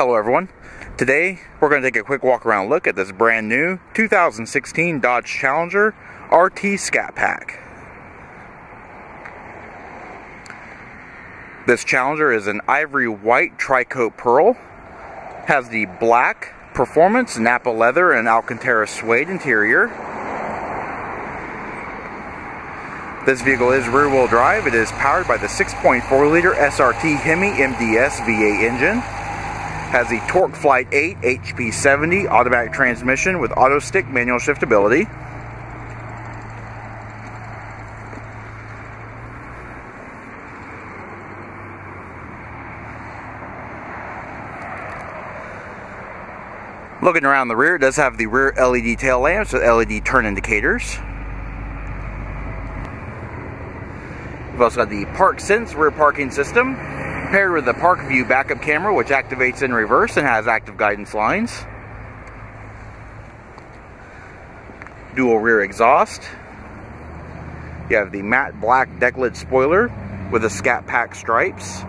Hello everyone. Today we're going to take a quick walk around look at this brand new 2016 Dodge Challenger RT Scat Pack. This Challenger is an ivory white tricoat pearl, has the black performance Napa leather and Alcantara suede interior. This vehicle is rear wheel drive. It is powered by the 6.4 liter SRT Hemi MDS V8 engine has the TorqueFlite 8 HP70 automatic transmission with auto stick manual shiftability. Looking around the rear, it does have the rear LED tail lamps with LED turn indicators. We've also got the Park Sense rear parking system paired with the Park View backup camera, which activates in reverse and has active guidance lines. Dual rear exhaust. You have the matte black deck lid spoiler with the Scat Pack stripes.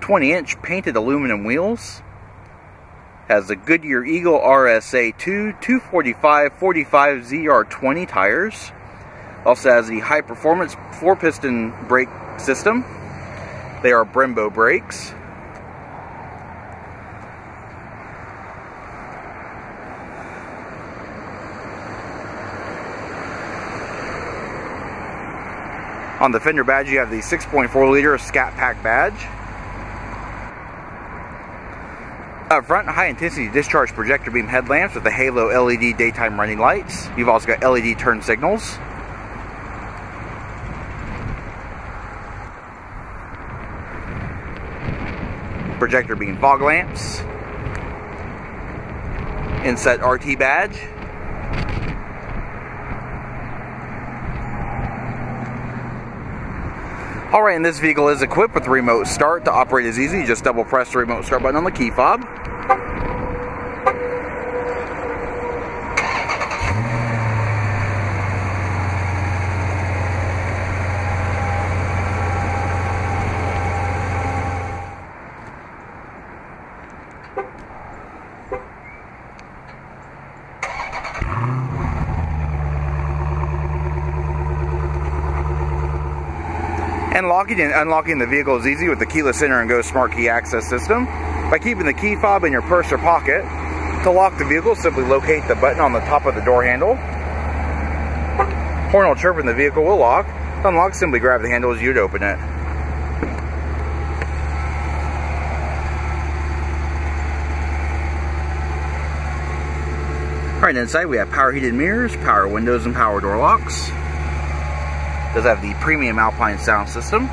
Twenty inch painted aluminum wheels has the Goodyear Eagle RSA 2 245 45 ZR20 tires. Also has the high performance four piston brake system. They are Brembo brakes. On the fender badge, you have the 6.4 liter Scat Pack badge. Up front, high intensity discharge projector beam headlamps with the halo LED daytime running lights. You've also got LED turn signals. Projector beam fog lamps. Inset RT badge. Alright, and this vehicle is equipped with remote start. To operate is easy, you just double press the remote start button on the key fob. And locking and unlocking the vehicle is easy with the keyless enter and go smart key access system. By keeping the key fob in your purse or pocket, to lock the vehicle, simply locate the button on the top of the door handle. Horn will chirp and the vehicle will lock. To unlock, simply grab the handle as you'd open it. Alright, inside we have power heated mirrors, power windows, and power door locks. Does have the premium Alpine sound system.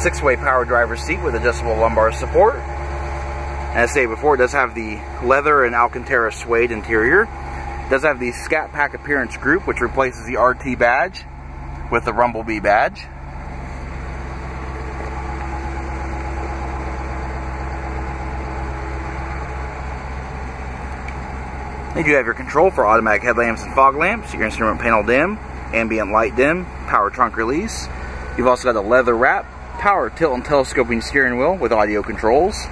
Six-way power driver seat with adjustable lumbar support. As I say before, it does have the leather and Alcantara suede interior. It does have the Scat Pack appearance group, which replaces the RT badge with the Rumblebee badge. You do have your control for automatic headlamps and fog lamps, your instrument panel dim, ambient light dim, power trunk release. You've also got a leather wrap, power tilt and telescoping steering wheel with audio controls.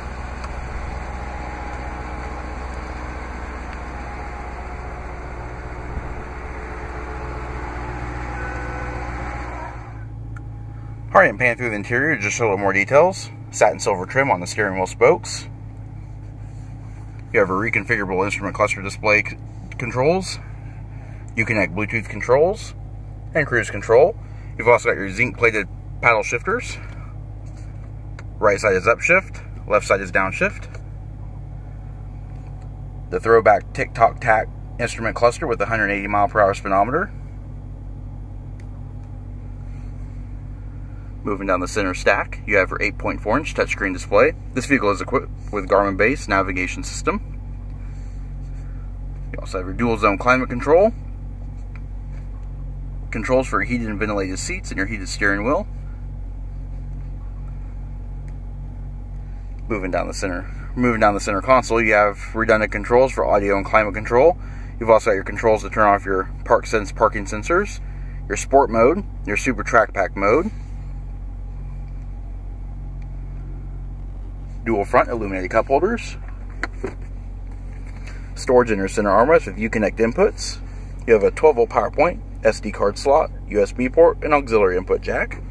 Alright, and pan through the interior just show a little more details. Satin silver trim on the steering wheel spokes. You have a reconfigurable instrument cluster display controls. Uconnect Bluetooth controls and cruise control. You've also got your zinc plated paddle shifters. Right side is upshift, left side is downshift. The throwback tick-tock tach instrument cluster with 180 mile per hour speedometer. Moving down the center stack, you have your 8.4 inch touchscreen display. This vehicle is equipped with Garmin base navigation system. You also have your dual zone climate control, controls for heated and ventilated seats and your heated steering wheel. Moving down the center, moving down the center console, you have redundant controls for audio and climate control. You've also got your controls to turn off your park sense parking sensors, your sport mode, your super track pack mode, dual front illuminated cup holders, storage in your center armrest with Uconnect inputs. You have a 12 volt power point, SD card slot, USB port, and auxiliary input jack.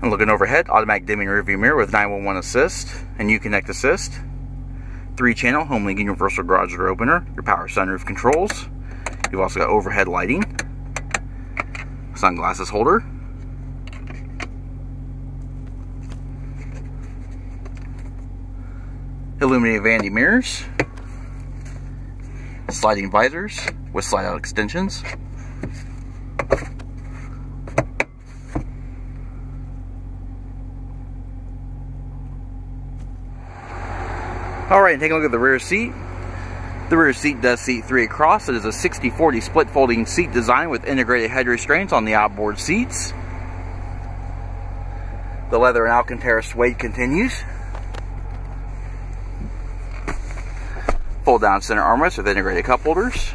And looking overhead, automatic dimming rearview mirror with 911 assist and Uconnect assist. Three channel home link universal garage door opener, your power sunroof controls. You've also got overhead lighting, sunglasses holder, illuminated vanity mirrors, sliding visors with slide out extensions, Alright, take a look at the rear seat. The rear seat does seat three across. It is a 60-40 split folding seat design with integrated head restraints on the outboard seats. The leather and Alcantara suede continues. Fold down center armrest with integrated cup holders.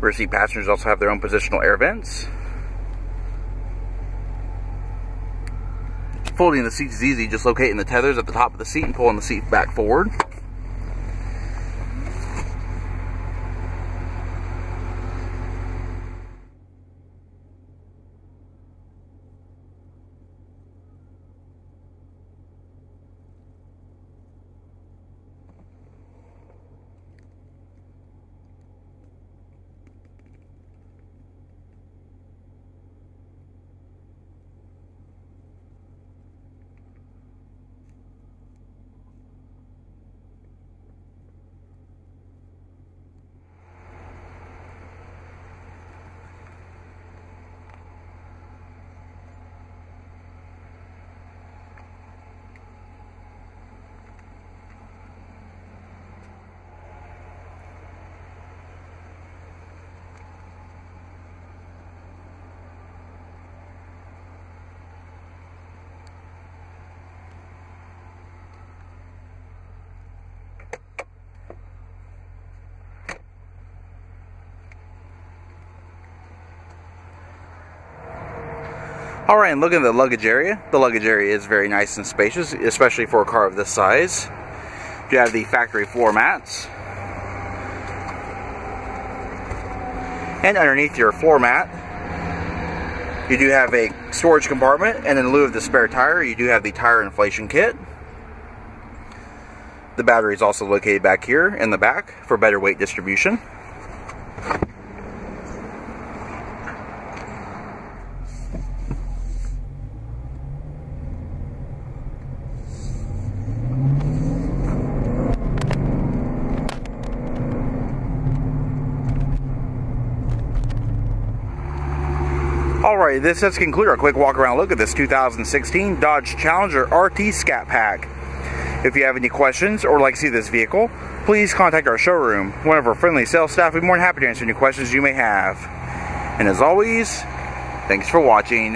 Rear seat passengers also have their own positional air vents. Folding the seats is easy, just locating the tethers at the top of the seat and pulling the seat back forward. Alright, and looking at the luggage area, the luggage area is very nice and spacious, especially for a car of this size. You have the factory floor mats. And underneath your floor mat, you do have a storage compartment, and in lieu of the spare tire, you do have the tire inflation kit. The battery is also located back here in the back for better weight distribution. This does conclude our quick walk around look at this 2016 Dodge Challenger RT Scat Pack. If you have any questions or like to see this vehicle, please contact our showroom. One of our friendly sales staff will be more than happy to answer any questions you may have. And as always, thanks for watching.